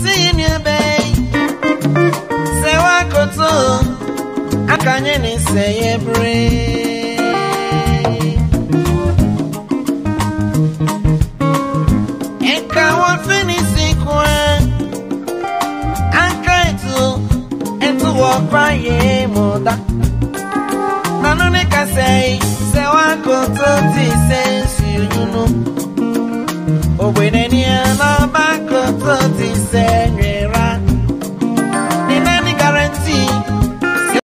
say what do. I isi ni ebe sewa koto aka anyị na ise ya ebere ẹka wọn and to walk by aka mother, ètò wọ fàyè mọ̀dá Say what kàṣẹ do, this is you, you know. Oh, yúnú ògbẹ́nẹ́ni ẹ. send